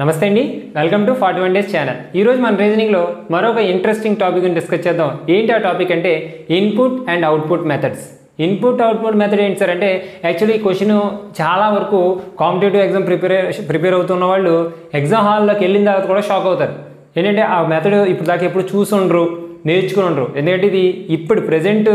నమస్తే అండి. Welcome to forty one days channel ఈరోజు మన రీజనింగ్లో మరొక ఇంట్రెస్టింగ్ టాపిక్ని డిస్కస్ చేద్దాం. ఏంటి ఆ టాపిక్ అంటే input and output methods input output method ఏంటి సార్ అంటే యాక్చువల్లీ క్వశ్చన్ చాలా వరకు కాంపిటేటివ్ ఎగ్జామ్ ప్రిపేర్ ప్రిపేర్ అవుతున్న వాళ్ళు ఎగ్జామ్ హాల్లోకి వెళ్ళిన తర్వాత కూడా షాక్ అవుతారు. ఏంటంటే ఆ మెథడ్ ఇప్పుడు దాకా ఎప్పుడు చూసుండ్రు. నేర్చుకుని ఉండరు ఎందుకంటే ఇది ఇప్పుడు ప్రజెంట్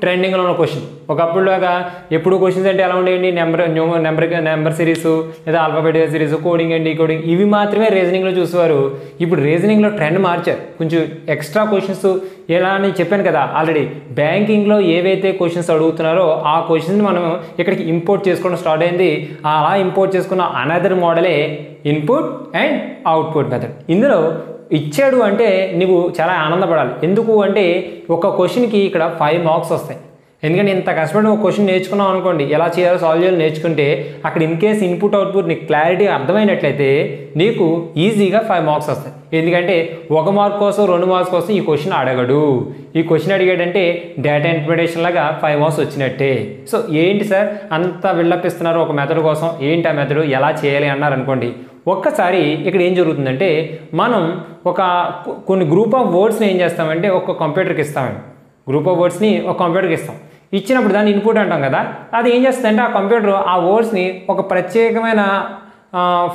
ట్రెండింగ్లో ఉన్న క్వశ్చన్ ఒకప్పుడులాగా ఎప్పుడు క్వశ్చన్స్ అంటే ఎలా ఉండేవి నెంబర్ నెంబర్ నెంబర్ సిరీస్ లేదా alphabet series coding and coding ఇవి మాత్రమే రీజనింగ్లో చూసేవారు. ఇప్పుడు రీజనింగ్లో ట్రెండ్ మార్చారు. కొంచెం ఎక్స్ట్రా క్వశ్చన్స్ ఎలా అని చెప్పాను కదా ఆల్రెడీ బ్యాంకింగ్లో ఏవైతే క్వశ్చన్స్ అడుగుతున్నారో ఆ క్వశ్చన్స్ మనం ఇక్కడికి ఇంపోర్ట్ చేసుకోవడం స్టార్ట్ అయింది. అలా ఇంపోర్ట్ చేసుకున్న అనదర్ మోడలే ఇన్పుట్ అండ్ అవుట్పుట్ మెథడ్ ఇందులో ఇచ్చాడు అంటే నువ్వు చాలా ఆనందపడాలి. ఎందుకు అంటే ఒక క్వశ్చన్కి ఇక్కడ ఫైవ్ మార్క్స్ వస్తాయి. ఎందుకంటే ఇంత కష్టపడి ఒక క్వశ్చన్ నేర్చుకున్నాం అనుకోండి ఎలా చేయాలో సాల్వ్ చేయాలో నేర్చుకుంటే అక్కడ ఇన్ కేస్ ఇన్పుట్ అవుట్పుట్ నీకు క్లారిటీ అర్థమైనట్లయితే నీకు ఈజీగా ఫైవ్ మార్క్స్ వస్తాయి. ఎందుకంటే ఒక మార్క్ కోసం రెండు మార్క్స్ కోసం ఈ క్వశ్చన్ అడగడు. ఈ క్వశ్చన్ అడిగాడంటే డేటా ఇంటర్ప్రిటేషన్ లాగా ఫైవ్ మార్క్స్ వచ్చినట్టే. సో ఏంటి సార్ అంత విల్లప్పిస్తున్నారు ఒక మెథడ్ కోసం? ఏంటి ఆ మెథడ్ ఎలా చేయాలి అన్నారు అనుకోండి ఒక్కసారి ఇక్కడ ఏం జరుగుతుందంటే మనం ఒక కొన్ని గ్రూప్ ఆఫ్ వర్డ్స్ని ఏం చేస్తామంటే ఒక కంప్యూటర్కి ఇస్తామండి. గ్రూప్ ఆఫ్ వర్డ్స్ని ఒక కంప్యూటర్కి ఇస్తాం. ఇచ్చినప్పుడు దాన్ని ఇన్పుట్ అంటాం కదా అది ఏం చేస్తుందంటే ఆ కంప్యూటర్ ఆ వర్డ్స్ని ఒక ప్రత్యేకమైన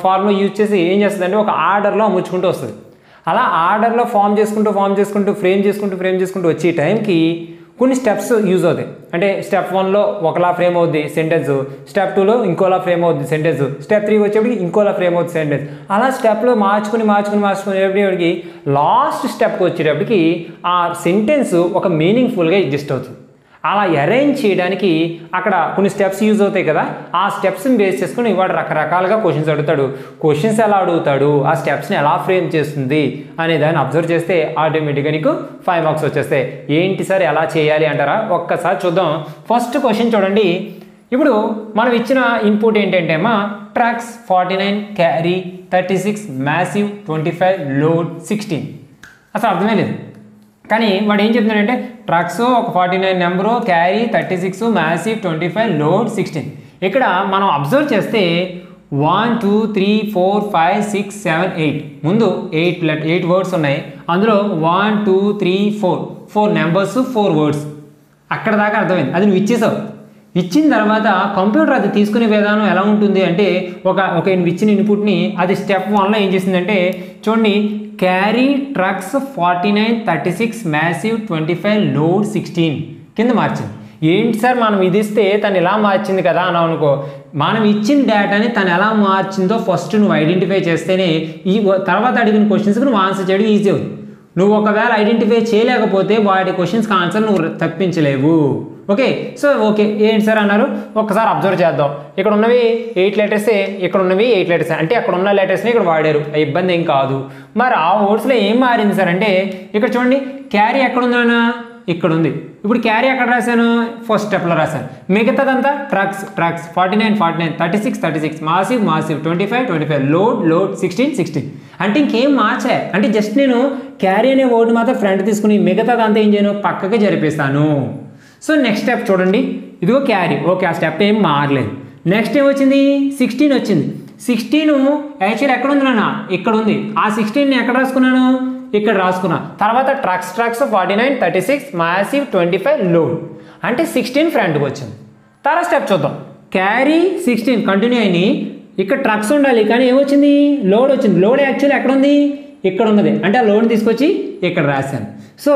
ఫార్ములా యూజ్ చేసి ఏం చేస్తుందంటే ఒక ఆర్డర్లో అమ్ముచ్చుకుంటూ వస్తుంది. అలా ఆర్డర్లో ఫామ్ చేసుకుంటూ ఫామ్ చేసుకుంటూ ఫ్రేమ్ చేసుకుంటూ ఫ్రేమ్ చేసుకుంటూ వచ్చే టైంకి కొన్ని స్టెప్స్ యూజ్ అవుతాయి. అంటే స్టెప్ వన్లో ఒకలా ఫ్రేమ్ అవుద్ది సెంటెన్స్ స్టెప్ టూలో ఇంకోలా ఫ్రేమ్ అవుద్ది సెంటెన్స్ స్టెప్ త్రీ వచ్చేప్పటికి ఇంకోలా ఫ్రేమ్ అవుతుంది సెంటెన్స్ అలా స్టెప్లో మార్చుకుని మార్చుకుని మార్చుకునేటప్పటికి లాస్ట్ స్టెప్కి వచ్చేటప్పటికి ఆ సెంటెన్స్ ఒక మీనింగ్ఫుల్గా ఎగ్జిస్ట్ అవుతుంది. అలా అరేంజ్ చేయడానికి అక్కడ కొన్ని స్టెప్స్ యూజ్ అవుతాయి కదా ఆ స్టెప్స్ని బేస్ చేసుకుని వాడు రకరకాలుగా క్వశ్చన్స్ అడుగుతాడు. క్వశ్చన్స్ ఎలా అడుగుతాడు? ఆ స్టెప్స్ని ఎలా ఫ్రేమ్ చేస్తుంది? అనే దాన్ని అబ్జర్వ్ చేస్తే ఆటోమేటిక్గా నీకు ఫైవ్ మార్క్స్ వచ్చేస్తాయి. ఏంటి సార్? ఎలా చేయాలి? అంటారా? ఒక్కసారి చూద్దాం. ఫస్ట్ క్వశ్చన్ చూడండి. ఇప్పుడు మనం ఇచ్చిన ఇన్పుట్ ఏంటంటే అమ్మా trucks forty nine carry thirty six massive twenty five load sixteen అసలు అర్థమే లేదు. కానీ వాడు ఏం చెప్తున్నాడంటే ట్రక్స్ ఒక forty nine number carry thirty six massive twenty five load sixteen. ఇక్కడ మనం అబ్జర్వ్ చేస్తే one two three four five six seven eight. ముందు ఎయిట్ లెట్ ఎయిట్ వర్డ్స్ ఉన్నాయి. అందులో one two three four. Four numbers four words. అక్కడ దాకా అర్థమైంది. అది నువ్వు ఇచ్చేసావు. ఇచ్చిన తర్వాత కంప్యూటర్ అది తీసుకునే విధానం ఎలా ఉంటుంది అంటే ఒక ఒక ఇచ్చిన ఇన్పుట్ని అది స్టెప్ వన్లో ఏం చేసిందంటే చూడండి carry trucks forty nine thirty six massive twenty five load sixteen కింద మార్చింది. ఏంటి సార్ మనం ఇది ఇస్తే తను ఇలా మార్చింది కదా అని అనుకో. మనం ఇచ్చిన డేటాని తను ఎలా మార్చిందో ఫస్ట్ నువ్వు ఐడెంటిఫై చేస్తేనే ఈ తర్వాత అడిగిన క్వశ్చన్స్కి నువ్వు ఆన్సర్ చేయడం ఈజీ అవుతుంది. నువ్వు ఒకవేళ ఐడెంటిఫై చేయలేకపోతే వాటి క్వశ్చన్స్కి ఆన్సర్ నువ్వు తప్పించలేవు. ఓకే సో ఓకే ఏంటి సార్ అన్నారు? ఒకసారి అబ్జర్వ్ చేద్దాం. ఇక్కడ ఉన్నవి ఎయిట్ లెటర్సే ఇక్కడ ఉన్నవి ఎయిట్ లెటర్స్ అంటే అక్కడ ఉన్న లెటర్స్ని ఇక్కడ వాడారు. ఇబ్బంది ఏం కాదు. మరి ఆ వర్డ్స్లో ఏం మారింది సార్ అంటే ఇక్కడ చూడండి క్యారీ ఎక్కడ ఉందన్నా ఇక్కడ ఉంది. ఇప్పుడు క్యారీ ఎక్కడ రాశాను? ఫస్ట్ స్టెప్లో రాశాను. మిగతాదంతా trucks trucks forty nine forty nine thirty six thirty six massive massive twenty five twenty five load load sixteen sixteen అంటే ఇంకేం మార్చా? అంటే జస్ట్ నేను క్యారీ అనే వర్డ్ మాత్రం ఫ్రంట్ తీసుకుని మిగతాదంతా ఏం చేయను? పక్కకి జరిపిస్తాను. సో నెక్స్ట్ స్టెప్ చూడండి. ఇదిగో క్యారీ ఓకే ఆ స్టెప్ ఏం మారలేదు. నెక్స్ట్ ఏం వచ్చింది. సిక్స్టీన్ వచ్చింది సిక్స్టీన్ యాక్చువల్ ఎక్కడ ఉంది నాన్న? ఇక్కడ ఉంది. ఆ సిక్స్టీన్ ఎక్కడ రాసుకున్నాను? ఇక్కడ రాసుకున్నా. తర్వాత trucks trucks forty nine thirty six massive twenty five load అంటే సిక్స్టీన్ ఫ్రంట్కి వచ్చింది. తర్వాత స్టెప్ చూద్దాం. క్యారీ సిక్స్టీన్ కంటిన్యూ అయినాయి. ఇక్కడ ట్రక్స్ ఉండాలి కానీ ఏమొచ్చింది? లోడ్ వచ్చింది. లోడ్ యాక్చువల్ ఎక్కడ ఉంది? ఇక్కడ ఉన్నది అంటే ఆ లోన్ తీసుకొచ్చి ఇక్కడ రాశాను. సో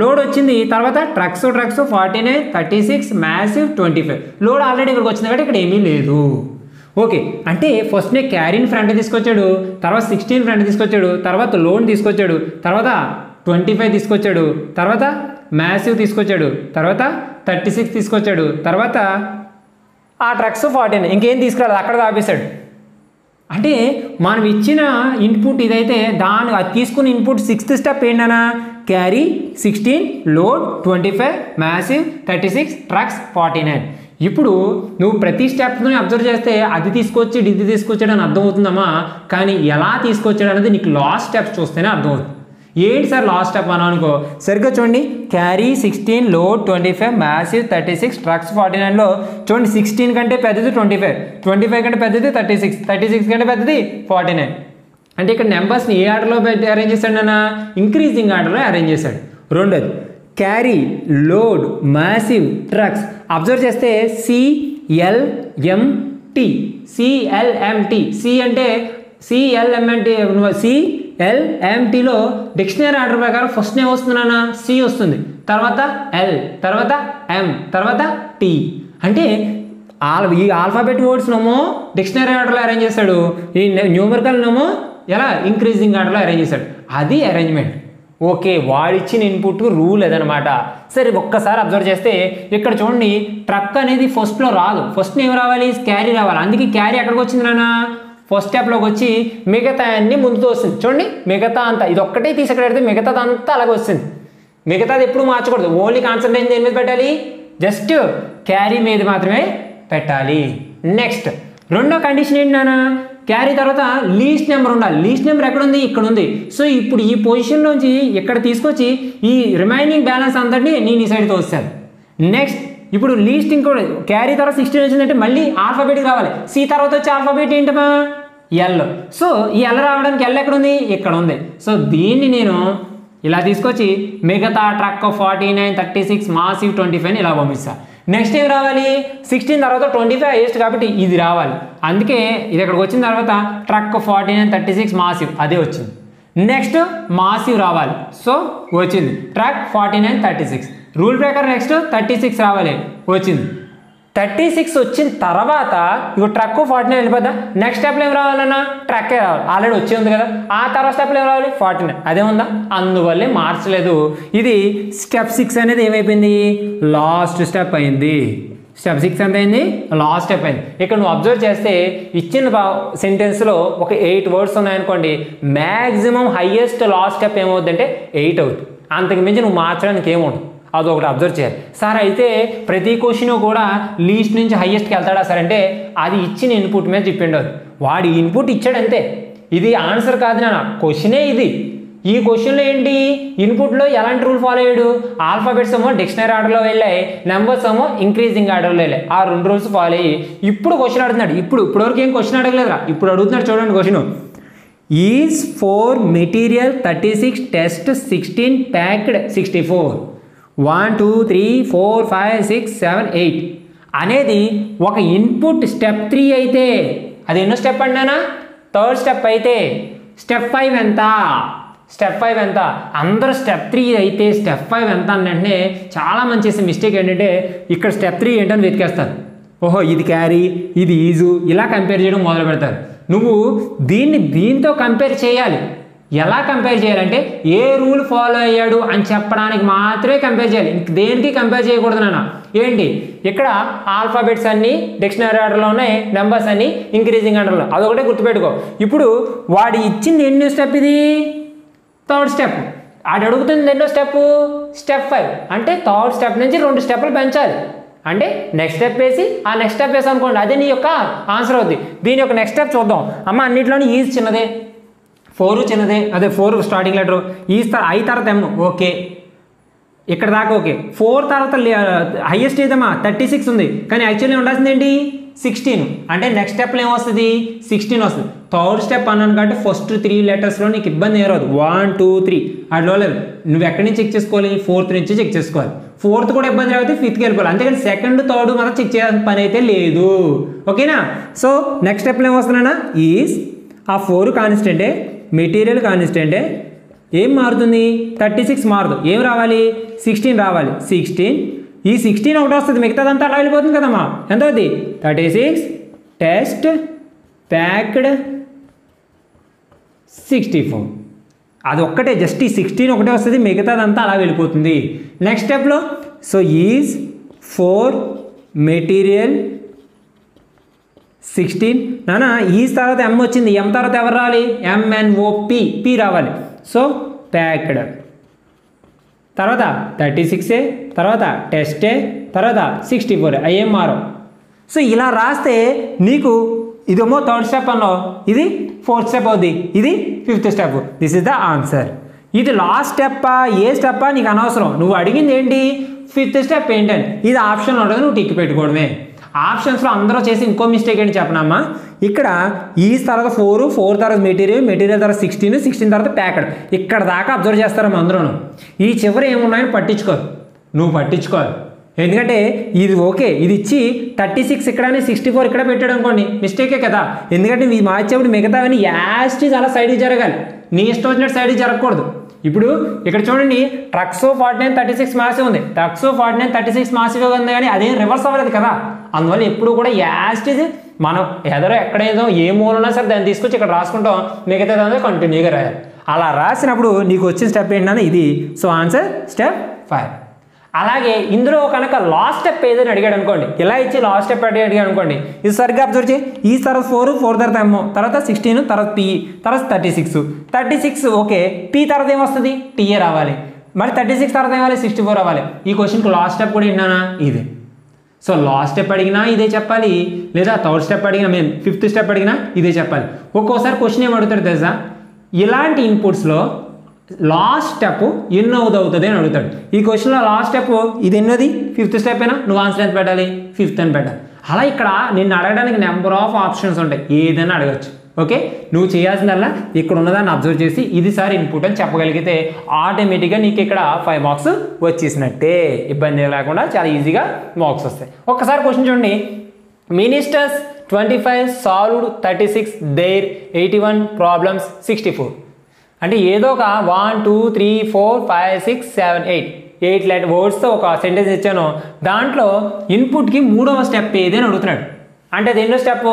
లోడ్ వచ్చింది తర్వాత trucks trucks forty nine thirty six massive twenty five. Load already ఇక్కడికి వచ్చింది కాబట్టి ఇక్కడ ఏమీ లేదు. ఓకే అంటే ఫస్ట్ నే క్యారీని ఫ్రంట్ తీసుకొచ్చాడు తర్వాత సిక్స్టీన్ ఫ్రంట్ తీసుకొచ్చాడు తర్వాత లోన్ తీసుకొచ్చాడు తర్వాత ట్వంటీ ఫైవ్ తీసుకొచ్చాడు తర్వాత మ్యాసివ్ తీసుకొచ్చాడు తర్వాత థర్టీ సిక్స్ తీసుకొచ్చాడు తర్వాత ఆ ట్రక్స్ ఫార్టీన్. ఇంకేం తీసుకురాదు అక్కడ ఆపేశాడు. అంటే మనం ఇచ్చిన ఇన్పుట్ ఇదైతే దాని అది తీసుకున్న ఇన్పుట్ సిక్స్త్ స్టెప్ ఏంటన్నా? Carry sixteen load twenty five massive thirty six trucks forty nine ఇప్పుడు నువ్వు ప్రతి స్టెప్ని అబ్జర్వ్ చేస్తే అది తీసుకొచ్చి ఇది తీసుకొచ్చాడు అని అర్థమవుతుందమ్మా. కానీ ఎలా తీసుకొచ్చాడు అనేది నీకు లాస్ట్ స్టెప్స్ చూస్తేనే అర్థమవుతుంది. ఏంటి సార్ లాస్ట్ స్టెప్ అని అనుకో? సరిగ్గా చూడండి. Carry sixteen load twenty five massive thirty six trucks forty నైన్లో చూడండి సిక్స్టీన్ కంటే పెద్దది ట్వంటీ ఫైవ్. ట్వంటీ ఫైవ్ కంటే పెద్దది థర్టీ సిక్స్. థర్టీ సిక్స్ కంటే పెద్దది ఫార్టీ నైన్. అంటే ఇక్కడ నెంబర్స్ని ఏ ఆర్డర్లో పెట్టి అరేంజ్ చేశాడు నాన్న? ఇంక్రీజింగ్ ఆర్డర్లో అరేంజ్ చేశాడు. రెండోది carry load massive trucks. Observe చేస్తే C L M T C L M T C అంటే C L M M T సిఎల్ఎంటిలో dictionary order ప్రకారం ఫస్ట్ నేమ్ వస్తుంది నాన్న సి వస్తుంది. తర్వాత ఎల్ తర్వాత ఎం తర్వాత టి అంటే ఆల్ ఈ ఆల్ఫాబెట్ వర్డ్స్నేమో డిక్షనరీ ఆర్డర్లో అరేంజ్ చేశాడు ఈ న్యూమరికల్నేమో ఎలా? ఇంక్రీజింగ్ ఆర్డర్లో అరేంజ్ చేశాడు అది అరేంజ్మెంట్ ఓకే వాడిచ్చిన ఇన్పుట్ రూల్ అదనమాట. సరే ఒక్కసారి అబ్జర్వ్ చేస్తే ఇక్కడ చూడండి ట్రక్ అనేది ఫస్ట్లో రాదు. ఫస్ట్ ఏం రావాలి క్యారీ రావాలి. అందుకే క్యారీ ఎక్కడికి వచ్చింది నాన్న? ఫస్ట్ స్టెప్లోకి వచ్చి మిగతా అన్ని ముందుతో వస్తుంది. చూడండి మిగతా అంతా ఇది ఒక్కటే తీసుకెడితే మిగతాది అంతా అలాగే వస్తుంది. మిగతాది ఎప్పుడు మార్చకూడదు. ఓన్లీ కాన్సన్ట్రేషన్ దేని మీద పెట్టాలి? జస్ట్ క్యారీ మీద మాత్రమే పెట్టాలి. నెక్స్ట్ రెండో కండిషన్ ఏంటి నాన్న? క్యారీ తర్వాత లీస్ట్ నెంబర్ ఉండాలి. లీస్ట్ నెంబర్ ఎక్కడ ఉంది ఇక్కడ ఉంది సో ఇప్పుడు ఈ పొజిషన్లోంచి ఇక్కడ తీసుకొచ్చి ఈ రిమైనింగ్ బ్యాలెన్స్ అంతటి నేను ఈ సైడ్తో వస్తాను. నెక్స్ట్ ఇప్పుడు లీస్ట్ ఇంకోటి క్యారీ తర్వాత సిక్స్టీన్ వచ్చిందంటే మళ్ళీ ఆల్ఫాబెట్కి రావాలి. సి తర్వాత వచ్చే ఆల్ఫాబెట్ ఏంటమ్మా? ఎల్ సో ఈ ఎల్ రావడానికి ఎల్ ఎక్కడ ఉంది ఇక్కడ ఉంది సో దీన్ని నేను ఇలా తీసుకొచ్చి మిగతా truck forty nine thirty six massive twenty five ఇలా పంపిస్తాను నెక్స్ట్ ఏం రావాలి? సిక్స్టీన్ తర్వాత ట్వంటీ ఫైవ్ హైయెస్ట్ కాబట్టి ఇది రావాలి. అందుకే ఇది ఇక్కడికి వచ్చిన తర్వాత truck forty nine thirty six massive అదే వచ్చింది. నెక్స్ట్ మాసివ్ రావాలి. సో వచ్చింది. Truck forty nine thirty six. Rule ప్రకారం నెక్స్ట్ థర్టీ సిక్స్ రావాలి. వచ్చింది. థర్టీ సిక్స్ వచ్చిన తర్వాత ఇక ట్రక్ ఫార్టీ నైన్ వెళ్ళిపోద్దా? నెక్స్ట్ స్టెప్లో ఏం రావాలన్నా? ట్రక్కే రావాలి. ఆల్రెడీ వచ్చి ఉంది కదా. ఆ తర్వాత స్టెప్లో ఏం రావాలి? Forty nine. అదే ఉందా? అందువల్లే మార్చలేదు. ఇది స్టెప్ సిక్స్ అనేది ఏమైపోయింది? లాస్ట్ స్టెప్ అయింది. స్టెప్ సిక్స్ ఎంత అయింది? లాస్ట్ స్టెప్ అయింది. ఇక్కడ నువ్వు అబ్జర్వ్ చేస్తే ఇచ్చిన సెంటెన్స్లో ఒక ఎయిట్ వర్డ్స్ ఉన్నాయనుకోండి మ్యాక్సిమం హయ్యెస్ట్ లాస్ట్ స్టెప్ ఏమవుతుందంటే ఎయిట్ అవుతుంది అంతకు మించి నువ్వు మార్చడానికి ఏముండదు అదొకటి అబ్జర్వ్ చేయాలి. సార్ అయితే ప్రతి క్వశ్చన్ కూడా లీస్ట్ నుంచి హయ్యెస్ట్కి వెళ్తాడా సార్? అంటే అది ఇచ్చిన ఇన్పుట్ మీద డిపెండ్ వాడి ఇన్పుట్ ఇచ్చాడు అంతే. ఇది ఆన్సర్ కాదు నా క్వశ్చనే ఇది. ఈ క్వశ్చన్లో ఏంటి? ఇన్పుట్లో ఎలాంటి రూల్ ఫాలో అయ్యాడు? ఆల్ఫాబెట్స్ ఏమో డిక్షనరీ ఆర్డర్లో వెళ్ళాయి. నెంబర్స్ ఏమో ఇంక్రీజింగ్ ఆర్డర్లో వెళ్ళాయి. ఆ రెండు రూల్స్ ఫాలో అయ్యి ఇప్పుడు క్వశ్చన్ అడుగుతున్నాడు. ఇప్పుడు ఇప్పటివరకు ఏం క్వశ్చన్ అడగలేదురా. ఇప్పుడు అడుగుతున్నాడు చూడండి question is four material thirty six test sixteen packed sixty four one two three four five six seven eight అనేది ఒక ఇన్పుట్ స్టెప్ త్రీ అయితే అది ఎన్నో స్టెప్ అండినా థర్డ్ స్టెప్ అయితే స్టెప్ ఫైవ్ ఎంత? స్టెప్ ఫైవ్ ఎంత? అందరూ స్టెప్ త్రీ అయితే స్టెప్ ఫైవ్ ఎంత అని అంటే చాలా మంది చేసే మిస్టేక్ ఏంటంటే ఇక్కడ స్టెప్ త్రీ ఏంటని వెతికేస్తారు. ఓహో ఇది క్యారీ ఇది ఈజు ఇలా కంపేర్ చేయడం మొదలు పెడతారు నువ్వు దీన్ని దీంతో కంపేర్ చేయాలి. ఎలా కంపేర్ చేయాలంటే ఏ రూల్ ఫాలో అయ్యాడు అని చెప్పడానికి మాత్రమే కంపేర్ చేయాలి. ఇంక దేనికి కంపేర్ చేయకూడదు నాన్న? ఏంటి? ఇక్కడ ఆల్ఫాబెట్స్ అన్ని డిక్షనరీ ఆర్డర్లో ఉన్నాయి నెంబర్స్ అన్ని ఇంక్రీజింగ్ ఆర్డర్లో అదొకటే గుర్తుపెట్టుకో. ఇప్పుడు వాడు ఇచ్చింది ఎన్నో స్టెప్ ఇది? థర్డ్ స్టెప్ ఆడు అడుగుతుంది ఎన్నో స్టెప్ స్టెప్ ఫైవ్ అంటే థర్డ్ స్టెప్ నుంచి రెండు స్టెప్లు పెంచాలి. అంటే నెక్స్ట్ స్టెప్ వేసి ఆ నెక్స్ట్ స్టెప్ వేసి అనుకోండి అదే నీ యొక్క ఆన్సర్ అవుద్ది. దీని యొక్క నెక్స్ట్ స్టెప్ చూద్దాం. అమ్మ అన్నింటిలోని ఈజ్ చిన్నదే. ఫోర్ చిన్నదే అదే ఫోర్ స్టార్టింగ్ లెటర్ ఈ ఐ తర్వాత ఎమ్ ఓకే. ఇక్కడ దాకా ఓకే. ఫోర్ తర్వాత హైయెస్ట్ ఏదమ్మా? థర్టీ సిక్స్ ఉంది. కానీ యాక్చువల్లీ ఉండాల్సింది ఏంటి? సిక్స్టీన్ అంటే నెక్స్ట్ స్టెప్లో ఏమొస్తుంది? సిక్స్టీన్ వస్తుంది. థర్డ్ స్టెప్ అన్నాను కాబట్టి ఫస్ట్ త్రీ లెటర్స్లో నీకు ఇబ్బంది ఏం రాదు. వన్ టూ త్రీ అట్లా లేదు. నువ్వు ఎక్కడి నుంచి చెక్ చేసుకోవాలి? ఫోర్త్ నుంచి చెక్ చేసుకోవాలి. ఫోర్త్ కూడా ఇబ్బంది రాకపోతే ఫిఫ్త్కి వెళ్ళిపోవాలి. అంతేకాని సెకండ్ థర్డ్ మాత్రం చెక్ చేయాల్సిన పని అయితే లేదు. ఓకేనా? సో నెక్స్ట్ స్టెప్లో ఏమొస్తున్నానా ఈజ్ ఆ ఫోర్ కాన్స్టెంటే మెటీరియల్ కాన్స్టెంటే ఏం మారుతుంది? థర్టీ సిక్స్ మారదు. ఏం రావాలి? సిక్స్టీన్ రావాలి. సిక్స్టీన్? ఈ సిక్స్టీన్ ఒకటి వస్తుంది. మిగతాదంతా అలా వెళ్ళిపోతుంది కదమ్మా. ఎంత అవుతుంది thirty six test packed sixty four. అది ఒక్కటే. జస్ట్ ఈ సిక్స్టీన్ ఒకటే వస్తుంది. మిగతాదంతా అలా వెళ్ళిపోతుంది. నెక్స్ట్ స్టెప్లో so is four material sixteen. నానా ఈ తర్వాత ఎం వచ్చింది. ఎం తర్వాత ఎవరు రావాలి? M N O P P రావాలి. సో ప్యాక్డ్ తర్వాత థర్టీ సిక్సే తర్వాత టెస్టే తర్వాత సిక్స్టీ ఫోర్ అయ్యేం సో ఇలా రాస్తే నీకు ఇదేమో థర్డ్ స్టెప్ అన్నావు. ఇది ఫోర్త్ స్టెప్ అవుద్ది. ఇది fifth step this is the answer ఇది లాస్ట్ స్టెప్పా ఏ స్టెప్పా నీకు అనవసరం. నువ్వు అడిగింది ఏంటి? ఫిఫ్త్ స్టెప్ ఏంటని. ఇది ఆప్షన్ ఉండదు నువ్వు టిక్ పెట్టుకోవడమే. ఆప్షన్స్లో అందరూ చేసి ఇంకో మిస్టేక్ ఏంటి చెప్పనమ్మా? ఇక్కడ ఈ తర్వాత ఫోర్ ఫోర్ తర్వాత మెటీరియల్ మెటీరియల్ తర్వాత సిక్స్టీన్ సిక్స్టీన్ తర్వాత ప్యాకెడ్ ఇక్కడ దాకా అబ్జర్వ్ చేస్తారమ్మా అందరూ ఈ చివరి ఏమున్నాయని పట్టించుకోరు నువ్వు పట్టించుకోవాలి ఎందుకంటే ఇది ఓకే. ఇది ఇచ్చి థర్టీ సిక్స్ ఇక్కడ సిక్స్టీ ఫోర్ ఇక్కడ పెట్టాడు అనుకోండి మిస్టేకే కదా. ఎందుకంటే ఇది మార్చేప్పుడు మిగతావన్నీ యాస్టీజ్ అలా సైడ్కి జరగాలి. నీ ఇష్టం వచ్చినట్టు సైడ్కి జరగకూడదు. ఇప్పుడు ఇక్కడ చూడండి trucks forty nine thirty six massive ఉంది. Trucks forty nine thirty six మాసే ఉంది కానీ అదేం రివర్స్ అవ్వలేదు కదా. అందువల్ల ఎప్పుడు కూడా యాస్టీజ్ మనం ఎదరో ఎక్కడేదో ఏ మూలన్నా సరే దాన్ని తీసుకొచ్చి ఇక్కడ రాసుకుంటాం. మిగతాదంతా కంటిన్యూగా రాయాలి. అలా రాసినప్పుడు నీకు వచ్చిన స్టెప్ ఏంటన్నా ఇది. సో ఆన్సర్ స్టెప్ ఫైవ్ అలాగే ఇందులో కనుక లాస్ట్ స్టెప్ ఏదైనా అడిగాడు అనుకోండి. ఇలా ఇచ్చి లాస్ట్ స్టెప్ అడిగాడు అనుకోండి. ఇది సరిగ్గా అబ్జర్వ్ చేయి. ఈ తర్వాత ఫోర్ ఫోర్ తర్వాత ఎమ్మో తర్వాత సిక్స్టీన్ తర్వాత పీ తర్వాత thirty six thirty six okay P తర్వాత ఏమొస్తుంది టీఏ రావాలి. మరి థర్టీ సిక్స్ తర్వాత ఏమాలి సిక్స్టీ ఫోర్ అవ్వాలి ఈ క్వశ్చన్కి లాస్ట్ స్టెప్ కూడా విన్నానా ఇదే. సో లాస్ట్ స్టెప్ అడిగినా ఇదే చెప్పాలి. లేదా థర్డ్ స్టెప్ అడిగినా మేము ఫిఫ్త్ స్టెప్ అడిగినా ఇదే చెప్పాలి. ఒక్కోసారి క్వశ్చన్ ఏం అడుగుతాడు తెలుసా? ఇలాంటి ఇన్పుట్స్లో లాస్ట్ స్టెప్ ఎన్నోది అవుతుంది అని అడుగుతాడు. ఈ క్వశ్చన్లో లాస్ట్ స్టెప్ ఇది ఎన్నోది? ఫిఫ్త్ స్టెప్ అయినా నువ్వు ఆన్సర్ ఎంత పెట్టాలి? ఫిఫ్త్ అని పెట్టాలి. అలా ఇక్కడ నిన్ను అడగడానికి నెంబర్ ఆఫ్ ఆప్షన్స్ ఉంటాయి. ఏదైనా అడగచ్చు. ఓకే? నువ్వు చేయాల్సిందల్లా ఇక్కడ ఉన్నదాన్ని అబ్జర్వ్ చేసి ఇది సార్ ఇన్పుట్ అని చెప్పగలిగితే ఆటోమేటిక్గా నీకు ఇక్కడ ఫైవ్ మార్క్స్ వచ్చేసినట్టే. ఇబ్బంది లేకుండా చాలా ఈజీగా మార్క్స్ వస్తాయి. ఒక్కసారి క్వశ్చన్ చూడండి. Ministers twenty five solved thirty six there eighty one problems sixty four. అంటే ఏదో ఒక one two three four five six seven eight. Eight let వర్డ్స్తో ఒక సెంటెన్స్ ఇచ్చాను. దాంట్లో ఇన్పుట్కి మూడవ స్టెప్ ఏదని అడుగుతున్నాడు. అంటే అది ఎన్నో స్టెప్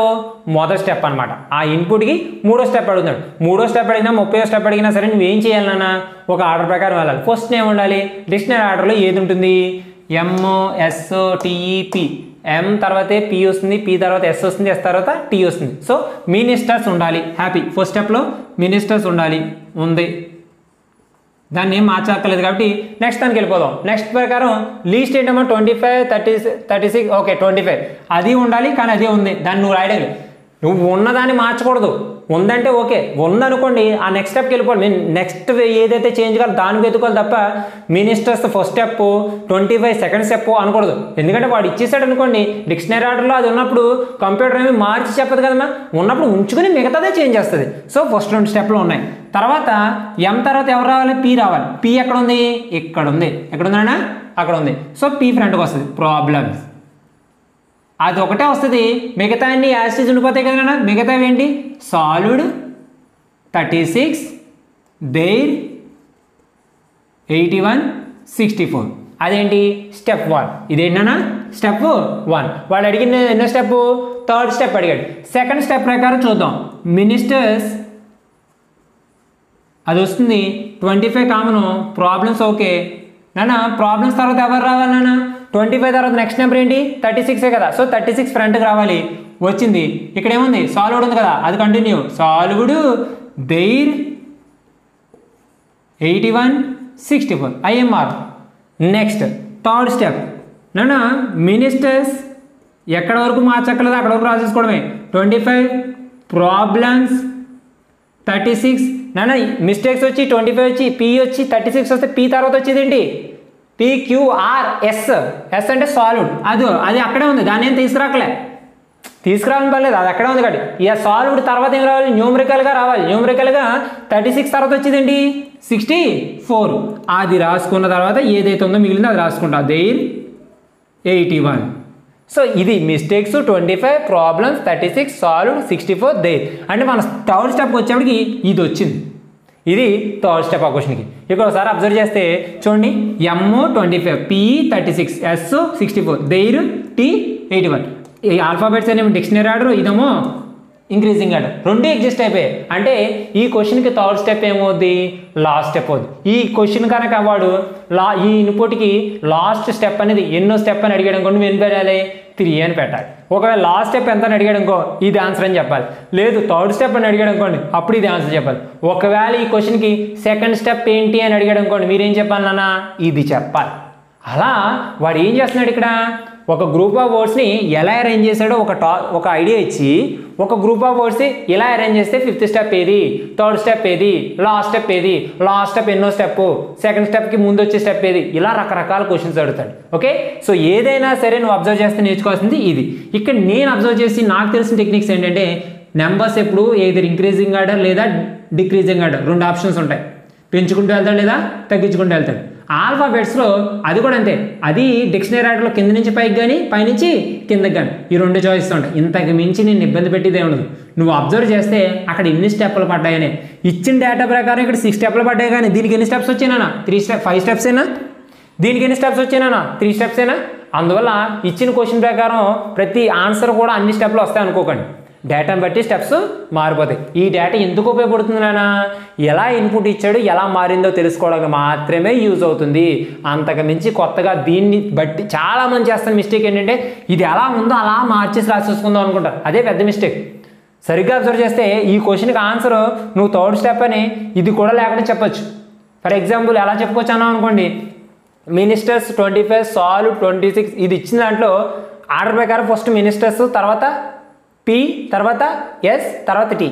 మొదటి స్టెప్ అనమాట ఆ ఇన్పుట్కి మూడో స్టెప్ అడుగుతాడు మూడో స్టెప్ అడిగినా ముప్పై స్టెప్ అడిగినా సరే నువ్వు ఏం చేయాలి నాన్న? ఒక ఆర్డర్ ప్రకారం వెళ్ళాలి. ఫస్ట్ ఏమి ఉండాలి? డిక్షనరీ ఆర్డర్లో ఏది ఉంటుంది? M O S T E P M e, తర్వాతే పి వస్తుంది పి తర్వాత ఎస్ వస్తుంది ఎస్ తర్వాత టీ వస్తుంది. సో మినిస్టర్స్ ఉండాలి. హ్యాపీ ఫస్ట్ స్టెప్లో మినిస్టర్స్ ఉండాలి. ఉంది. దాన్ని ఏం మార్చక్కర్లేదు కాబట్టి నెక్స్ట్ దానికి వెళ్ళిపోదాం. నెక్స్ట్ ప్రకారం లీస్ట్ ఏంటమ్మా? Twenty five thirty thirty six okay twenty five అది ఉండాలి కానీ అదే ఉంది. దాన్ని నువ్వు రాయడం నువ్వు ఉన్నదాన్ని మార్చకూడదు. ఉందంటే ఓకే. ఉందనుకోండి ఆ నెక్స్ట్ స్టెప్కి వెళ్ళిపోవాలి. మీ నెక్స్ట్ ఏదైతే చేంజ్ కావాలి దానికి వెతుకోవాలి తప్ప ministers first step twenty five second step అనకూడదు. ఎందుకంటే వాడు ఇచ్చేసాడు అనుకోండి డిక్షనరీ ఆర్డర్లో అది ఉన్నప్పుడు కంప్యూటర్ ఏమి మార్చి చెప్పదు కదమ్మా ఉన్నప్పుడు ఉంచుకుని మిగతాదే చేంజ్ చేస్తుంది. సో ఫస్ట్ రెండు స్టెప్లు ఉన్నాయి. తర్వాత ఎం తర్వాత ఎవరు రావాలి? పి రావాలి. పి ఎక్కడ ఉంది? ఇక్కడ ఉంది. ఎక్కడ ఉందన్నా అక్కడ ఉంది. సో పి ఫ్రంట్కి వస్తుంది. ప్రాబ్లమ్స్ అది ఒకటే వస్తుంది. మిగతా అన్ని యాసిడ్ ఉండిపోతాయి కదా మిగతా ఏంటి? Solid thirty six there eighty one sixty four అదేంటి స్టెప్ వన్ ఇదేంటన్నా స్టెప్ వన్ వాడు అడిగిన ఎన్నో స్టెప్ థర్డ్ స్టెప్ అడిగాడు. సెకండ్ స్టెప్ ప్రకారం చూద్దాం. మినిస్టర్స్ అది వస్తుంది. Twenty five common problems okay నాన్న ప్రాబ్లమ్స్ తర్వాత ఎవరు రావాలి నాన్న? ట్వంటీ ఫైవ్ తర్వాత నెక్స్ట్ నెంబర్ ఏంటి? థర్టీ సిక్సే కదా. సో థర్టీ సిక్స్ ఫ్రంట్కి రావాలి. వచ్చింది. ఇక్కడ ఏముంది సాల్వ్డ్ ఉంది కదా. అది continue solved there eighty one sixty four I M R next third step నన్ను మినిస్టర్స్ ఎక్కడ వరకు మార్చక్కర్లేదు? అక్కడ వరకు రాసేసుకోవడమే. Twenty five problems thirty six నాన్న మిస్టేక్స్ వచ్చి ట్వంటీ ఫైవ్ వచ్చి పి వచ్చి థర్టీ సిక్స్ వస్తే పీ తర్వాత వచ్చేది ఏంటి పిక్యూఆర్ఎస్ ఎస్ అంటే సాల్వ్డ్ అది అది అక్కడే ఉంది. దాన్ని ఏం తీసుకురాకలే? తీసుకురావడం పర్లేదు. అది అక్కడే ఉంది కాబట్టి. ఇక సాల్వ్డ్ తర్వాత ఏం రావాలి? న్యూమరికల్గా రావాలి. న్యూమరికల్గా థర్టీ సిక్స్ తర్వాత వచ్చిందండి సిక్స్టీ ఫోర్ అది రాసుకున్న తర్వాత ఏదైతే ఉందో మిగిలిందో అది రాసుకుంటా. దేర్ ఎయిటీ వన్ సో ఇది mistakes twenty five problems thirty six solve sixty four they అంటే మన థర్డ్ స్టెప్ వచ్చేప్పటికి ఇది వచ్చింది. ఇది థర్డ్ స్టెప్ ఆ క్వశ్చన్కి. ఇక్కడ ఒకసారి అబ్జర్వ్ చేస్తే చూడండి M twenty five P thirty six S sixty four there T eighty one. ఈ ఆల్ఫాబెట్స్ అనేమో డిక్షనరీ ఆర్డర్ ఇదేమో ఇంక్రీజింగ్ అండ్ రెండు ఎగ్జిస్ట్ అయిపోయాయి. అంటే ఈ క్వశ్చన్కి థర్డ్ స్టెప్ ఏమవుద్ది? లాస్ట్ స్టెప్ అవుద్ది. ఈ క్వశ్చన్ కనుక వాడు లా ఈ ఇన్పుట్కి లాస్ట్ స్టెప్ అనేది ఎన్నో స్టెప్ అని అడిగాడు అనుకోండి నువ్వు ఎన్ని పెట్టాలి త్రీ అని పెట్టాలి. ఒకవేళ లాస్ట్ స్టెప్ ఎంత అని అడిగాడు అనుకో ఇది ఆన్సర్ అని చెప్పాలి. లేదు థర్డ్ స్టెప్ అని అడిగాడు అనుకోండి అప్పుడు ఇది ఆన్సర్ చెప్పాలి. ఒకవేళ ఈ క్వశ్చన్కి సెకండ్ స్టెప్ ఏంటి అని అడిగాడు అనుకోండి మీరేం చెప్పాలి నాన్న? ఇది చెప్పాలి. అలా వాడు ఏం చేస్తున్నాడు ఇక్కడ? ఒక గ్రూప్ ఆఫ్ వర్డ్స్ని ఎలా అరేంజ్ చేశాడో ఒక టా ఒక ఐడియా ఇచ్చి ఒక గ్రూప్ ఆఫ్ వర్డ్స్ ఇలా అరేంజ్ చేస్తే ఫిఫ్త్ స్టెప్ ఏది? థర్డ్ స్టెప్ ఏది? లాస్ట్ స్టెప్ ఏది? లాస్ట్ స్టెప్ ఎన్నో స్టెప్ సెకండ్ స్టెప్కి ముందు వచ్చే స్టెప్ ఏది? ఇలా రకరకాల క్వశ్చన్స్ అడుగుతాడు. ఓకే సో ఏదైనా సరే నువ్వు అబ్జర్వ్ చేస్తే నేర్చుకోవాల్సింది ఇది. ఇక్కడ నేను అబ్జర్వ్ చేసి నాకు తెలిసిన టెక్నిక్స్ ఏంటంటే నెంబర్స్ ఎప్పుడు ఏదైనా ఇంక్రీజింగ్ ఆర్డర్ లేదా డిక్రీజింగ్ ఆర్డర్ రెండు ఆప్షన్స్ ఉంటాయి. పెంచుకుంటూ వెళ్తాడు లేదా తగ్గించుకుంటూ వెళ్తాడు? ఆల్ఫాబెట్స్లో అది కూడా అంతే. అది డిక్షనరీ ఆర్డర్లో కింద నుంచి పైకి కానీ పైనుంచి కిందకి కానీ ఈ రెండు చాయిస్ ఉంటాయి. ఇంతకు మించి నేను ఇబ్బంది పెట్టేదే ఉండదు. నువ్వు అబ్జర్వ్ చేస్తే అక్కడ ఎన్ని స్టెప్లు పడ్డాయని ఇచ్చిన డేటా ప్రకారం ఇక్కడ సిక్స్ స్టెప్లు పడ్డాయి కానీ దీనికి ఎన్ని స్టెప్స్ వచ్చాయినా త్రీ స్టెప్ ఫైవ్ స్టెప్స్ ఏనా? దీనికి ఎన్ని స్టెప్స్ వచ్చాయినా త్రీ స్టెప్స్ అయినా అందువల్ల ఇచ్చిన క్వశ్చన్ ప్రకారం ప్రతి ఆన్సర్ కూడా అన్ని స్టెప్లు వస్తాయి అనుకోకండి. డేటాను బట్టి స్టెప్స్ మారిపోతాయి. ఈ డేటా ఎందుకు ఉపయోగపడుతుంది నాన్న? ఎలా ఇన్పుట్ ఇచ్చాడు ఎలా మారిందో తెలుసుకోవడానికి మాత్రమే యూజ్ అవుతుంది. అంతకుమించి కొత్తగా దీన్ని బట్టి చాలా మంది చేస్తున్న మిస్టేక్ ఏంటంటే ఇది ఎలా ఉందో అలా మార్చేసి రాసేసుకుందాం అనుకుంటారు అదే పెద్ద మిస్టేక్. సరిగ్గా అబ్జర్వ్ చేస్తే ఈ క్వశ్చన్కి ఆన్సర్ నువ్వు థర్డ్ స్టెప్ అని ఇది కూడా లేకుండా చెప్పొచ్చు. ఫర్ ఎగ్జాంపుల్ ఎలా చెప్పుకోవచ్చు అన్నావు అనుకోండి. Ministers twenty five solve twenty six ఇది ఇచ్చిన దాంట్లో ఆర్డర్ ప్రకారం ఫస్ట్ మినిస్టర్స్ తర్వాత పి తర్వాత ఎస్ తర్వాత T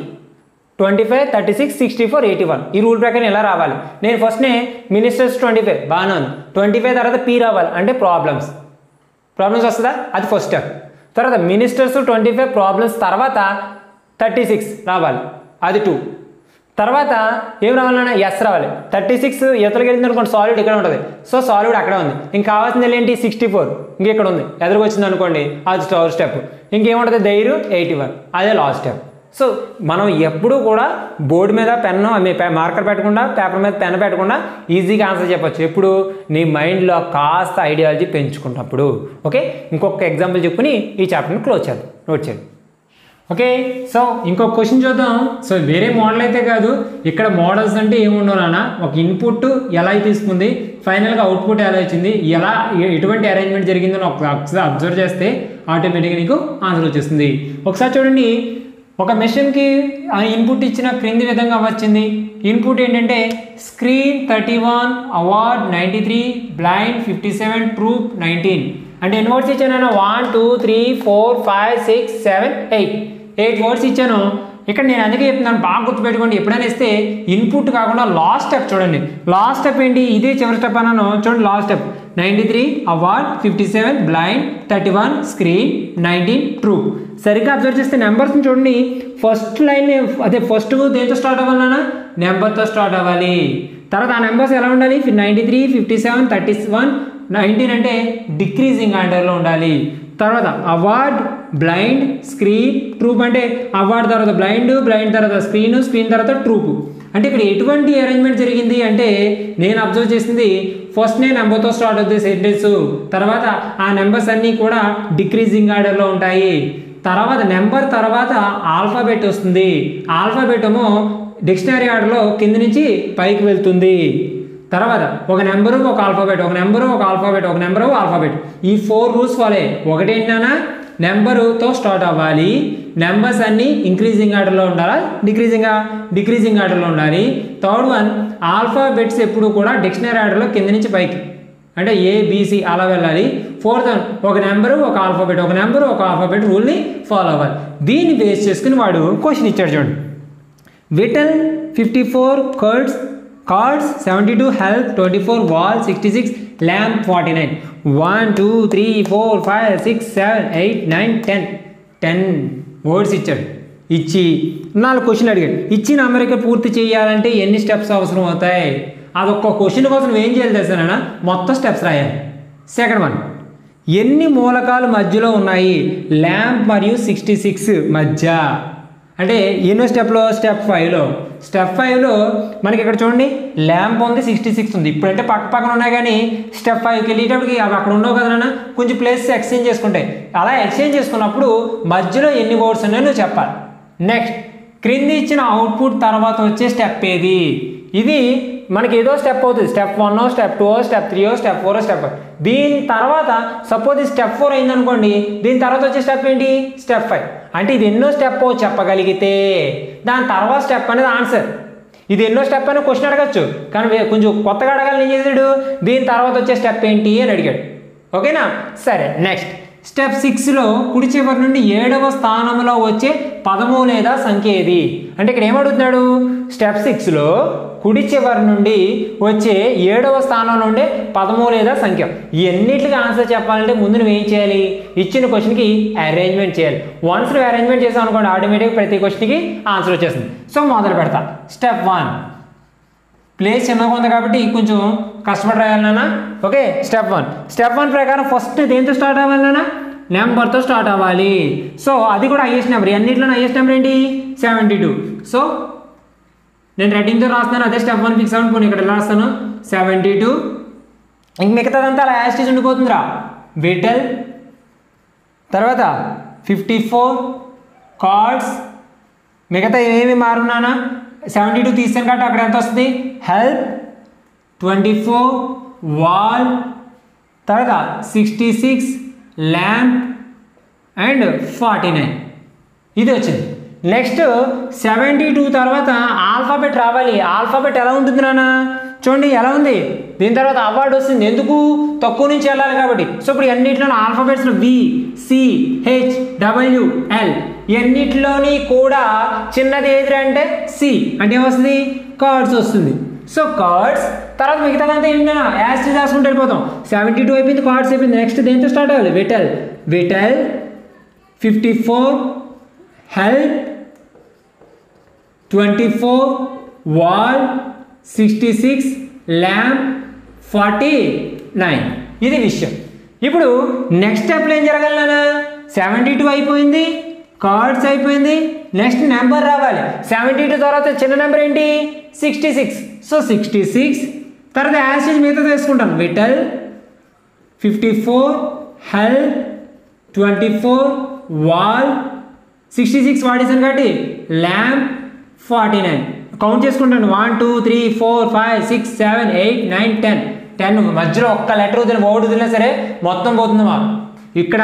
twenty five thirty six sixty four eighty one ఈ రూల్ ప్రకారం ఎలా రావాలి? నేను ఫస్ట్నే మినిస్టర్స్ ట్వంటీ ఫైవ్ బాగానే ఉంది. ట్వంటీ ఫైవ్ తర్వాత పీ రావాలి. అంటే ప్రాబ్లమ్స్ ప్రాబ్లమ్స్ వస్తుందా? అది ఫస్ట్ స్టెప్ తర్వాత మినిస్టర్స్ ట్వంటీ ఫైవ్ ప్రాబ్లమ్స్ తర్వాత థర్టీ సిక్స్ రావాలి. అది టూ తర్వాత ఏం రావాలన్నా ఎస్ రావాలి. థర్టీ సిక్స్ ఎదురుకి వెళ్ళింది అనుకోండి సాలిడ్ ఇక్కడ ఉంటుంది. సో సాలిడ్ అక్కడ ఉంది. ఇంక కావాల్సింది ఏంటి సిక్స్టీ ఫోర్ ఇక్కడ ఉంది. ఎదురుకు వచ్చింది అనుకోండి అది స్టోర్ స్టెప్ ఇంకేముంటుంది ధైర్యం ఎయిటీ వన్ అదే లాస్ట్ స్టెప్ సో మనం ఎప్పుడూ కూడా బోర్డు మీద పెన్ను మీ మార్కర్ పెట్టకుండా పేపర్ మీద పెన్ పెట్టకుండా ఈజీగా ఆన్సర్ చెప్పచ్చు. ఎప్పుడు? నీ మైండ్లో కాస్త ఐడియాలజీ పెంచుకున్నప్పుడు. ఓకే ఇంకొక ఎగ్జాంపుల్ చెప్పుకుని ఈ చాప్టర్ని క్లోజ్ చేద్దాం. నోట్ చేయండి. ఓకే? సో ఇంకొక క్వశ్చన్ చూద్దాం. సో వేరే మోడల్ అయితే కాదు. ఇక్కడ మోడల్స్ అంటే ఏముండవు నాన్న? ఒక ఇన్పుట్ ఎలా తీసుకుంది? ఫైనల్గా అవుట్పుట్ ఎలా వచ్చింది ఎలా ఎటువంటి అరేంజ్మెంట్ జరిగిందని ఒకసారి అబ్జర్వ్ చేస్తే ఆటోమేటిక్గా నీకు ఆన్సర్ వచ్చేస్తుంది. ఒకసారి చూడండి. ఒక మెషిన్కి ఇన్పుట్ ఇచ్చిన క్రింది విధంగా వచ్చింది. ఇన్పుట్ ఏంటంటే screen thirty one award ninety three blind fifty seven troop nineteen అంటే ఎన్ని వర్డ్స్ ఇచ్చాను one two three four five six seven eight eight words ఇచ్చాను. ఇక్కడ నేను అందుకే చెప్తున్నాను బాగా గుర్తుపెట్టుకోండి. ఎప్పుడైనా ఇస్తే ఇన్పుట్ కాకుండా లాస్ట్ స్టెప్ చూడండి. లాస్ట్ స్టెప్ ఏంటి? ఇదే చివరి స్టెప్ అన్నాను. చూడండి last step. Ninety three award. Fifty seven blind. Thirty one screen. Nineteen true. సరిగ్గా అబ్జర్వ్ చేస్తే నెంబర్స్ని చూడండి. ఫస్ట్ లైన్ అదే ఫస్ట్ దేంతో స్టార్ట్ అవ్వాలన్నా నెంబర్తో స్టార్ట్ అవ్వాలి. తర్వాత ఆ నెంబర్స్ ఎలా ఉండాలి? Ninety three fifty seven thirty one nineteen అంటే డిక్రీజింగ్ ఆర్డర్లో ఉండాలి. తర్వాత అవార్డ్ బ్లైండ్ స్క్రీన్ ట్రూప్ అంటే అవార్డ్ తర్వాత బ్లైండ్ బ్లైండ్ తర్వాత స్క్రీన్ స్క్రీన్ తర్వాత ట్రూప్ అంటే ఇక్కడ ఎటువంటి అరేంజ్మెంట్ జరిగింది అంటే నేను అబ్జర్వ్ చేసింది ఫస్ట్ నే నెంబర్తో స్టార్ట్ అవుతుంది సెంటెన్స్ తర్వాత ఆ నెంబర్స్ అన్నీ కూడా డిక్రీజింగ్ ఆర్డర్లో ఉంటాయి. తర్వాత నెంబర్ తర్వాత ఆల్ఫాబెట్ వస్తుంది. ఆల్ఫాబెట్ ఏమో డిక్షనరీ ఆర్డర్లో కింద నుంచి పైకి వెళ్తుంది. తర్వాత ఒక నెంబరు ఒక ఆల్ఫాబెట్ ఒక నెంబరు ఒక ఆల్ఫాబెట్ ఒక నెంబరు ఆల్ఫాబెట్ ఈ ఫోర్ రూల్స్ ఫాలో ఒకటి ఏంటన్నా? నెంబరుతో స్టార్ట్ అవ్వాలి. నెంబర్స్ అన్నీ ఇంక్రీజింగ్ ఆర్డర్లో ఉండాలా? డిక్రీజింగ్ డిక్రీజింగ్ ఆర్డర్లో ఉండాలి. థర్డ్ వన్ ఆల్ఫాబెట్స్ ఎప్పుడు కూడా డిక్షనరీ ఆర్డర్లో కింద నుంచి పైకి. అంటే ఏబిసి అలా వెళ్ళాలి. ఫోర్త్ వన్ ఒక నెంబరు ఒక ఆల్ఫాబెట్ ఒక నెంబరు ఒక ఆల్ఫాబెట్ రూల్ని ఫాలో అవ్వాలి. దీన్ని బేస్ చేసుకుని వాడు క్వశ్చన్ ఇచ్చాడు చూడండి. Vital fifty four curds cards seventy two health twenty four wall sixty six lamp forty nine one two three four five six seven eight nine ten ten words ఇచ్చాడు. ఇచ్చి నాలుగు question అడిగాడు. ఇచ్చిన America పూర్తి చేయాలంటే ఎన్ని స్టెప్స్ అవసరం అవుతాయి? అదొక్క క్వశ్చన్ కోసం ఏం చేయాలి తెలుసానా మొత్తం స్టెప్స్ రాయాలి. సెకండ్ వన్ ఎన్ని మూలకాలు మధ్యలో ఉన్నాయి? ల్యాంప్ మరియు సిక్స్టీ సిక్స్ మధ్య. అంటే ఎన్నో స్టెప్లో స్టెప్ ఫైవ్లో స్టెప్ ఫైవ్లో మనకి ఇక్కడ చూడండి ల్యాంప్ ఉంది సిక్స్టీ సిక్స్ ఉంది. ఇప్పుడంటే పక్క పక్కన ఉన్నాయి కానీ స్టెప్ ఫైవ్కి వెళ్ళేటప్పటికి అవి అక్కడ ఉండవు కదా నాన్న. కొంచెం ప్లేస్ ఎక్స్చేంజ్ చేసుకుంటాయి అలా ఎక్స్చేంజ్ చేసుకున్నప్పుడు మధ్యలో ఎన్ని వర్డ్స్ ఉన్నాయో నువ్వు చెప్పాలి. నెక్స్ట్ క్రింది ఇచ్చిన అవుట్పుట్ తర్వాత వచ్చే స్టెప్ ఏది? ఇది మనకి ఏదో స్టెప్ అవుతుంది. Step one step two step three step four step దీని తర్వాత సపోజ్ స్టెప్ ఫోర్ అయిందనుకోండి దీని తర్వాత వచ్చే స్టెప్ ఏంటి? స్టెప్ ఫైవ్ అంటే ఇది ఎన్నో స్టెప్ చెప్పగలిగితే దాని తర్వాత స్టెప్ అనేది ఆన్సర్. ఇది ఎన్నో స్టెప్ అని క్వశ్చన్ అడగచ్చు. కానీ కొంచెం కొత్తగా అడగాలని ఏం చేశాడు? దీని తర్వాత వచ్చే స్టెప్ ఏంటి అని అడిగాడు. ఓకేనా? సరే నెక్స్ట్. స్టెప్ సిక్స్లో కుడి చివరి నుండి ఏడవ స్థానంలో వచ్చే పదము లేదా సంఖ్య ఏది? అంటే ఇక్కడ ఏమడుగుతున్నాడు స్టెప్ సిక్స్లో కుడి చివరి నుండి వచ్చే ఏడవ స్థానంలో ఉండే పదమూ లేదా సంఖ్య. ఎన్నిటికి ఆన్సర్ చెప్పాలంటే ముందు నువ్వు ఏం చేయాలి? ఇచ్చిన క్వశ్చన్కి అరేంజ్మెంట్ చేయాలి. వన్స్ నువ్వు అరేంజ్మెంట్ చేసావు అనుకోండి ఆటోమేటిక్గా ప్రతి క్వశ్చన్కి ఆన్సర్ వచ్చేస్తుంది. సో మొదలు పెడతా. స్టెప్ వన్ ప్లేస్ చిన్నగా ఉంది కాబట్టి కొంచెం కష్టపడి okay step one step one ప్రకారం ఫస్ట్ దేంతో స్టార్ట్ అవ్వాలన్నా నెంబర్తో స్టార్ట్ అవ్వాలి. సో అది కూడా హైయెస్ట్ నెంబర్ అన్నింటిలో హైయెస్ట్ నెంబర్ ఏంటి? సెవెంటీ టూ సో నేను రెడ్డింగ్తో రాస్తున్నాను అదే స్టెప్ వన్ ఫిక్స్ అవ్వను ఇక్కడ ఎలా రాస్తాను? సెవెంటీ టూ ఇంక మిగతాదంతా అలా యాస్టేజ్ ఉండిపోతుందిరా. విటల్ తర్వాత ఫిఫ్టీ ఫోర్ కార్డ్స్ మిగతా ఏమేమి మారున్నానా? సెవెంటీ టూ తీసాను కాబట్టి అక్కడ ఎంత వస్తుంది? హెల్ప్ ట్వంటీ ఫోర్ వాల్ తర్వాత sixty six lamp and forty nine ఇది వచ్చింది. నెక్స్ట్ సెవెంటీ టూ తర్వాత ఆల్ఫాబెట్ రావాలి. ఆల్ఫాబెట్ ఎలా ఉంటుంది నాన్న? చూడండి ఎలా ఉంది? దీని తర్వాత అవార్డు వస్తుంది. ఎందుకు? తక్కువ నుంచి వెళ్ళాలి కాబట్టి. సో ఇప్పుడు అన్నింటిలోని alphabets V C H W L ఎన్నిటిలోని కూడా చిన్నది ఏది అంటే సి అంటే ఏమొస్తుంది? కార్డ్స్ వస్తుంది. సో కార్డ్స్ తర్వాత మిగతాదంతా ఏంటన్నా యాస్ట్ రాసుకుంటే వెళ్ళిపోతాం. సెవెంటీ టూ అయిపోయింది కార్డ్స్ అయిపోయింది. నెక్స్ట్ దేంతో స్టార్ట్ అవ్వాలి? Vital vital fifty four health 24 wall sixty six lamp forty nine ఇది విషయం. ఇప్పుడు నెక్స్ట్ స్టెప్ ఏం జరగలనా సెవెంటీ టూ అయిపోయింది కార్డ్స్ అయిపోయింది నెక్స్ట్ నెంబర్ రావాలి. సెవెంటీ టూ తర్వాత చిన్న నెంబర్ ఏంటి? Sixty six so sixty six తర్వాత యాసిడ్ మిగతా తీసుకుంటాం vital fifty four health twenty four wall sixty six వాడేసాను కాబట్టి ల్యాంప్ ఫార్టీ నైన్. కౌంట్ చేసుకుంటాను. One two three four five six seven eight nine ten ten మధ్యలో ఒక్క లెటర్ వదిలిన ఓడి వదిలినా సరే మొత్తం పోతుంది మా ఇక్కడ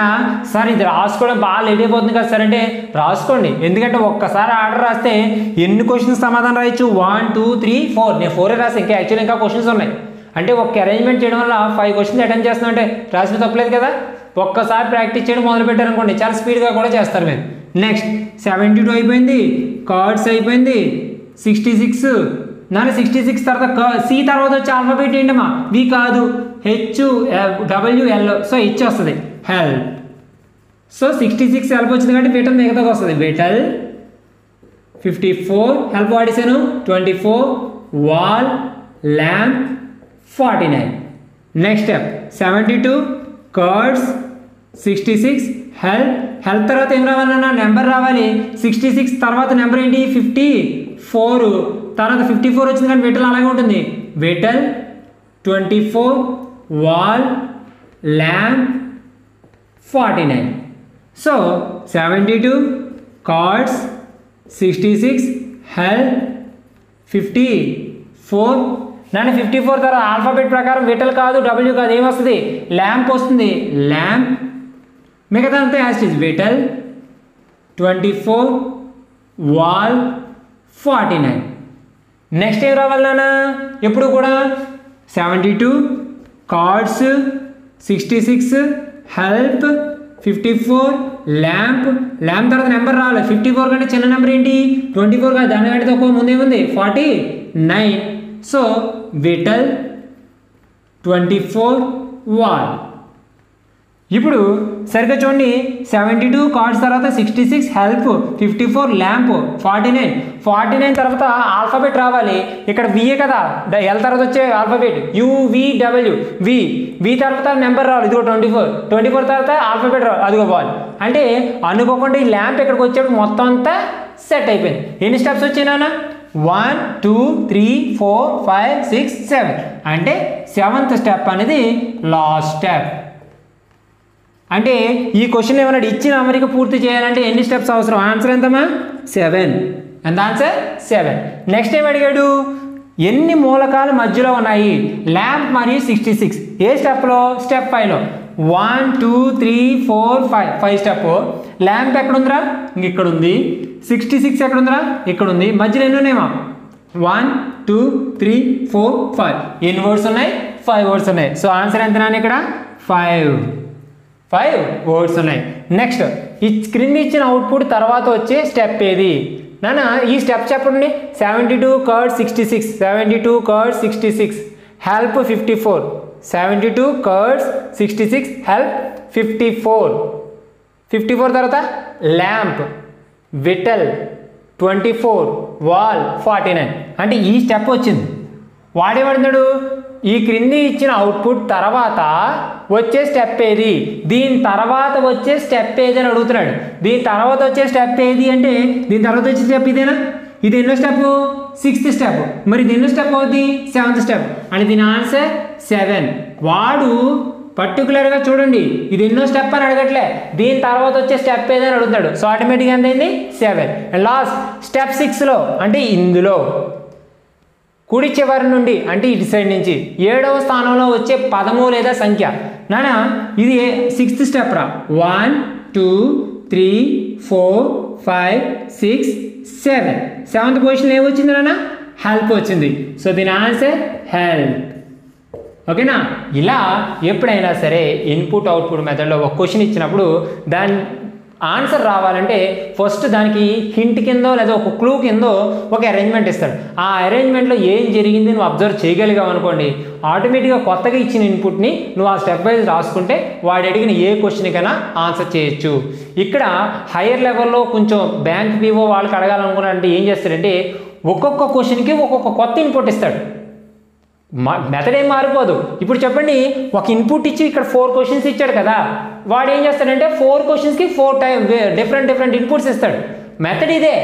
సార్ ఇది రాసుకోవడం బాగా లేట్ అయిపోతుంది కదా సార్ అంటే రాసుకోండి. ఎందుకంటే ఒక్కసారి ఆర్డర్ రాస్తే ఎన్ని క్వశ్చన్స్ సమాధానం రాయొచ్చు? వన్ టూ త్రీ ఫోర్ నేను ఫోరే రాసి ఇంకా యాక్చువల్లీ ఇంకా క్వశ్చన్స్ ఉన్నాయి. అంటే ఒక్క అరేంజ్మెంట్ చేయడం వల్ల ఫైవ్ క్వశ్చన్స్ అటెండ్ చేస్తున్నాం అంటే రాసిన తప్పలేదు కదా? ఒక్కసారి ప్రాక్టీస్ చేయడం మొదలు పెట్టారనుకోండి చాలా స్పీడ్గా కూడా చేస్తారు మీరు. నెక్స్ట్ సెవెంటీ టూ అయిపోయింది. కార్డ్స్ అయిపోయింది. సిక్స్టీ సిక్స్ నాన్న సిక్స్టీ సిక్స్ తర్వాత సి తర్వాత వచ్చే ఆల్ఫాబెట్ ఏంటమ్మా? వి కాదు. H W L so H వస్తుంది. Help so sixty six help వచ్చింది కాబట్టి బీటల్ మిగతాగా వస్తుంది. Beetle fifty four help వాడేశాను. Twenty four wall lamp forty nine next step seventy two cards sixty six health health తర్వాత ఏం రావాలన్నా number రావాలి. Sixty six తర్వాత నెంబర్ ఏంటి? Fifty four. తర్వాత ఫిఫ్టీ ఫోర్ వచ్చింది కానీ వెటల్ అలాగే ఉంటుంది. Beetle twenty four wall lamp forty nine. So seventy two cards sixty six health fifty four. నన్ను ఫిఫ్టీ ఫోర్ తర్వాత ఆల్ఫాబెట్ ప్రకారం విటల్ కాదు డబ్ల్యూ కాదు. ఏమొస్తుంది ల్యాంప్ వస్తుంది. ల్యాంప్ మిగతా అంతా as it is vital twenty four wall forty nine next ఏం రావాలన్నా ఎప్పుడు కూడా seventy two cards sixty six help fifty four lamp lamp తర్వాత నెంబర్ రావాలి ఫిఫ్టీ ఫోర్ కంటే చిన్న నెంబర్ ఏంటి ట్వంటీ ఫోర్ కాదు దానికంటే తక్కువ ముందే ఉంది forty nine so vital twenty four wall ఇప్పుడు సరిగ్గా చూడండి సెవెంటీ టూ కార్డ్స్ తర్వాత sixty six help fifty four lamp forty nine forty nine తర్వాత ఆల్ఫాబెట్ రావాలి. ఇక్కడ విఏ కదా? ఎల్ తర్వాత వచ్చే ఆల్ఫాబెట్ యువిడబ్ల్యూ వి వి తర్వాత నెంబర్ రావాలి. ఇదిగో ట్వంటీ ఫోర్ ట్వంటీ ఫోర్ తర్వాత ఆల్ఫాబెట్ రావాలి అదిగో బాల్ అంటే అనుకోకుండా ఈ ల్యాంప్ ఇక్కడికి వచ్చేప్పుడు మొత్తం అంతా సెట్ అయిపోయింది. ఎన్ని steps వచ్చినానా one two three four five six seven అంటే సెవెంత్ స్టెప్ అనేది లాస్ట్ స్టెప్ అంటే ఈ క్వశ్చన్ ఏమన్నాడు? ఇచ్చిన అమరిక పూర్తి చేయాలంటే ఎన్ని స్టెప్స్ అవసరం? ఆన్సర్ ఎంతమా సెవెన్ ఎంత ఆన్సర్ సెవెన్ నెక్స్ట్ ఏం అడిగాడు? ఎన్ని మూలకాలు మధ్యలో ఉన్నాయి? ల్యాంప్ మరియు సిక్స్టీ సిక్స్ ఏ స్టెప్లో స్టెప్ ఫైవ్లో one two three four five five step lamp ఎక్కడ ఉందిరా ఇంక ఇక్కడ ఉంది సిక్స్టీ సిక్స్ ఎక్కడ ఉందిరా ఇక్కడ ఉంది మధ్యలో ఎన్ని ఉన్నాయమా one two three four five ఎన్ని వర్డ్స్ ఉన్నాయి? ఫైవ్ వర్డ్స్ ఉన్నాయి. సో ఆన్సర్ ఎంత నాన్న ఇక్కడ? ఫైవ్ ఫైవ్ వర్డ్స్ ఉన్నాయి. నెక్స్ట్ ఈ క్రింద ఇచ్చిన అవుట్పుట్ తర్వాత వచ్చే స్టెప్ ఏది? నాన్న ఈ స్టెప్ చెప్పండి. Seventy two curd sixty six seventy two curd sixty six help fifty four seventy two curds sixty six help fifty four fifty four తర్వాత lamp vital twenty four wall forty nine అంటే ఈ step వచ్చింది. వాడేమడుతున్నాడు ఈ క్రింది ఇచ్చిన output తర్వాత వచ్చే step ఏది? దీని తర్వాత వచ్చే స్టెప్ ఏది అని అడుగుతున్నాడు. దీని తర్వాత వచ్చే స్టెప్ ఏది అంటే దీని తర్వాత వచ్చే స్టెప్ ఇదేనా? ఇది ఎన్నో స్టెప్? Sixth step. మరి ఇది ఎన్నో స్టెప్ అవుద్ది? Seventh step. అని దీని ఆన్సర్ సెవెన్. వాడు పర్టికులర్గా చూడండి ఇది ఎన్నో స్టెప్ అని అడగట్లే. దీని తర్వాత వచ్చే స్టెప్ ఏదని అడుగుతాడు సో ఆటోమేటిక్గా ఎంతైంది? సెవెన్. అండ్ లాస్ట్ స్టెప్ సిక్స్లో అంటే ఇందులో. కుడి చివరి నుండి అంటే ఇటు సైడ్ నుంచి ఏడవ స్థానంలో వచ్చే పదము లేదా సంఖ్య. నానా ఇది సిక్స్త్ స్టెప్ రా. One two three four five six seven seventh position ఏమొచ్చింది నాన్న హెల్ప్ వచ్చింది. సో దీని ఆన్సర్ హెల్ప్ ఓకేనా? ఇలా ఎప్పుడైనా సరే ఇన్పుట్ అవుట్పుట్ మెథడ్లో ఒక క్వశ్చన్ ఇచ్చినప్పుడు దాని ఆన్సర్ రావాలంటే ఫస్ట్ దానికి హింట్ కిందో లేదా ఒక క్లూ కిందో ఒక అరేంజ్మెంట్ ఇస్తాడు. ఆ అరేంజ్మెంట్లో ఏం జరిగింది నువ్వు అబ్జర్వ్ చేయగలిగావు అనుకోండి ఆటోమేటిక్గా కొత్తగా ఇచ్చిన ఇన్పుట్ని నువ్వు ఆ స్టెప్ వైజ్ రాసుకుంటే వాడు అడిగిన ఏ క్వశ్చన్కైనా ఆన్సర్ చేయొచ్చు. ఇక్కడ హైయర్ లెవెల్లో కొంచెం బ్యాంక్ పీఓ వాళ్ళకి అడగాలనుకున్నారంటే ఏం చేస్తాడంటే ఒక్కొక్క క్వశ్చన్కి ఒక్కొక్క కొత్త ఇన్పుట్ ఇస్తాడు. మెథడ్ ఏం మారిపోదు. ఇప్పుడు చెప్పండి ఒక ఇన్పుట్ ఇచ్చి ఇక్కడ ఫోర్ క్వశ్చన్స్ ఇచ్చాడు కదా వాడు ఏం చేస్తాడంటే ఫోర్ క్వశ్చన్స్కి four time different different inputs ఇస్తాడు. మెథడ్ ఇదే.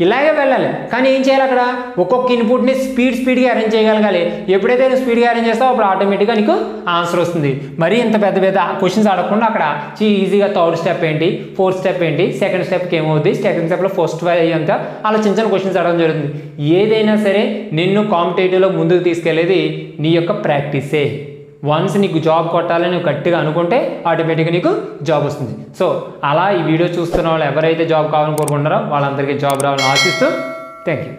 ఇలాగే వెళ్ళాలి. కానీ ఏం చేయాలి అక్కడ? ఒక్కొక్క ఇన్పుట్ని స్పీడ్ స్పీడ్గా అరేంజ్ చేయగలగాలి. ఎప్పుడైతే నువ్వు స్పీడ్గా అరేంజ్ చేస్తావు అప్పుడు ఆటోమేటిక్గా నీకు ఆన్సర్ వస్తుంది. మరీ ఇంత పెద్ద పెద్ద క్వశ్చన్స్ అడగకుండా అక్కడ ఈజీగా థర్డ్ స్టెప్ ఏంటి ఫోర్త్ స్టెప్ ఏంటి సెకండ్ స్టెప్కి ఏమవుద్ది సెకండ్ స్టెప్లో ఫస్ట్ అంతా అలా చిన్న చిన్న క్వశ్చన్స్ అడగడం జరుగుతుంది. ఏదైనా సరే నిన్ను కాంపిటేటివ్లో ముందుకు తీసుకెళ్ళేది నీ యొక్క ప్రాక్టీసే వన్స్ నీకు జాబ్ కొట్టాలని నువ్వు గట్టిగా అనుకుంటే ఆటోమేటిక్గా నీకు జాబ్ వస్తుంది. సో అలా ఈ వీడియో చూస్తున్న వాళ్ళు ఎవరైతే జాబ్ కావాలని కోరుకుంటున్నారో వాళ్ళందరికీ జాబ్ రావాలని ఆశిస్తూ థ్యాంక్ యూ